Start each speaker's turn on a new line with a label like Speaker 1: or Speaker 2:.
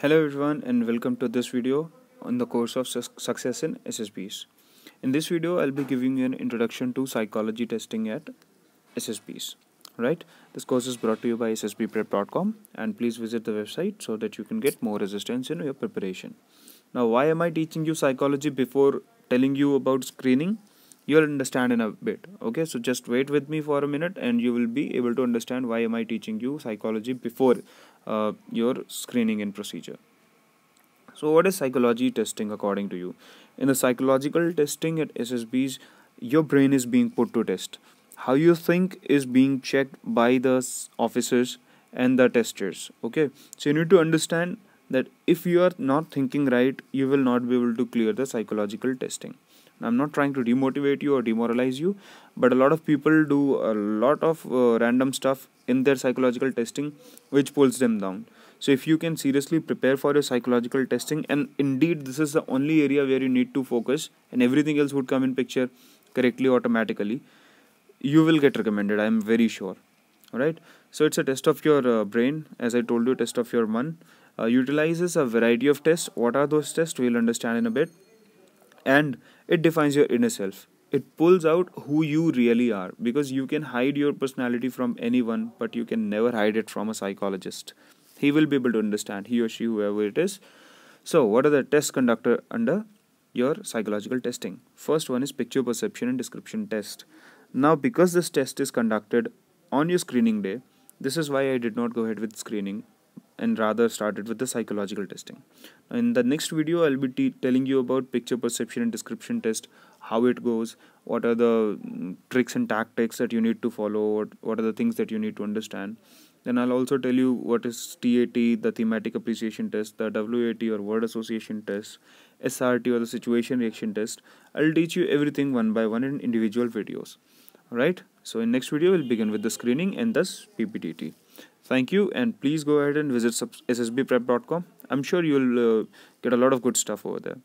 Speaker 1: Hello everyone and welcome to this video on the course of Su- Success in SSBs. In this video I'll be giving you an introduction to psychology testing at SSBs. Right? This course is brought to you by ssbprep.com and please visit the website so that you can get more resistance in your preparation. Now why am I teaching you psychology before telling you about screening? You'll understand in a bit. Okay, so just wait with me for a minute and you will be able to understand why am I teaching you psychology before uh, your screening and procedure. So, what is psychology testing according to you? In the psychological testing at SSBs, your brain is being put to test. How you think is being checked by the officers and the testers. Okay, so you need to understand that if you are not thinking right, you will not be able to clear the psychological testing. I'm not trying to demotivate you or demoralize you, but a lot of people do a lot of uh, random stuff in their psychological testing which pulls them down. So, if you can seriously prepare for your psychological testing, and indeed, this is the only area where you need to focus, and everything else would come in picture correctly automatically, you will get recommended. I am very sure. All right. So, it's a test of your uh, brain, as I told you, test of your man. Uh, utilizes a variety of tests. What are those tests? We'll understand in a bit. And it defines your inner self. It pulls out who you really are because you can hide your personality from anyone but you can never hide it from a psychologist. He will be able to understand he or she whoever it is. So what are the tests conducted under? Your psychological testing. First one is picture perception and description test. Now because this test is conducted on your screening day this is why i did not go ahead with screening and rather started with the psychological testing. In the next video, I'll be telling you about picture perception and description test, how it goes, what are the mm, tricks and tactics that you need to follow, what, what are the things that you need to understand. Then I'll also tell you what is TAT, the thematic apperception test, the WAT or word association test, SRT or the situation reaction test. I'll teach you everything one by one in individual videos. Alright, so in next video, we'll begin with the screening and thus PPDT. Thank you, and please go ahead and visit ssbprep.com. I'm sure you'll uh, get a lot of good stuff over there.